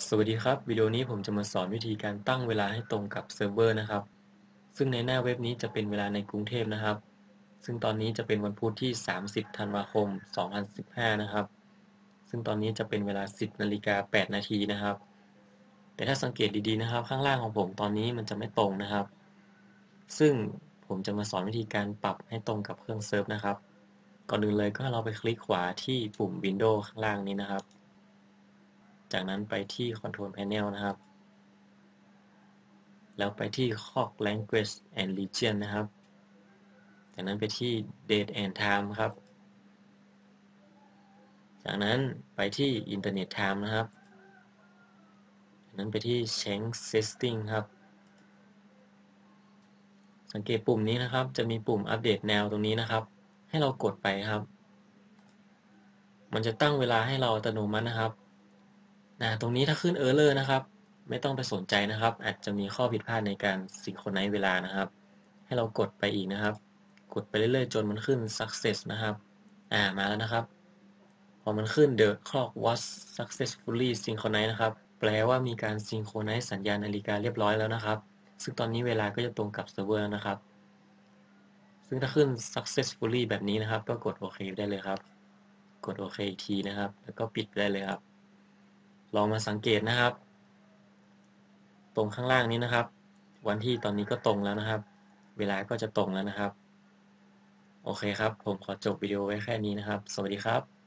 สวัสดีครับ วิดีโอนี้ผมจะมาสอนวิธีการตั้งเวลาให้ตรงกับเซิร์ฟเวอร์นะครับ ซึ่งในหน้าเว็บนี้จะเป็นเวลาในกรุงเทพนะครับ ซึ่งตอนนี้จะเป็นวันพุธที่ 30 ธันวาคม 2015 นะครับ ซึ่งตอนนี้จะเป็นเวลา 10นาฬิกา8นาทีนะครับ แต่ถ้าสังเกตดีๆนะครับ ข้างล่างของผมตอนนี้มันจะไม่ตรงนะครับ ซึ่งผมจะมาสอนวิธีการปรับให้ตรงกับเครื่องเซิร์ฟนะครับ ก่อนอื่นเลยก็เราไปคลิกขวาที่ปุ่ม Windows ข้างล่างนี้นะครับ จากนั้นไปที่ Control Panel นะครับ แล้วไปที่ Clock Language and Region นะครับ จากนั้นไปที่ Date and Time ครับ จากนั้นไปที่ Internet Time นะครับ จากนั้นไปที่ Change Setting ครับ สังเกตปุ่มนี้นะครับ จะมีปุ่มอัปเดตแนวตรงนี้นะครับ ให้เรากดไปครับ มันจะตั้งเวลาให้เราอัตโนมัตินะครับ นะตรงนี้ถ้าขึ้น Error นะครับ ไม่ต้องไปสนใจนะครับ อาจจะมีข้อผิดพลาดในการ synchronize เวลานะครับ ให้เรากดไปอีกนะครับ กดไปเรื่อยๆ จนมันขึ้น success นะครับอ่ามาแล้วนะครับ พอมันขึ้น the clock was successfully synchronized นะครับ แปลว่ามีการ synchronize สัญญาณนาฬิกาเรียบร้อยแล้วนะครับ ซึ่งตอนนี้เวลาก็จะตรงกับเซิร์ฟเวอร์นะครับ ซึ่งถ้าขึ้น successfully แบบนี้นะครับ ก็กดโอเคได้เลยครับ กดโอเคอีกทีนะครับ แล้วก็ปิดได้เลยครับ ลองมาสังเกตนะครับ ตรงข้างล่างนี้นะครับ วันที่ตอนนี้ก็ตรงแล้วนะครับ เวลาก็จะตรงแล้วนะครับ โอเคครับ ผมขอจบวิดีโอไว้แค่นี้นะครับ สวัสดีครับ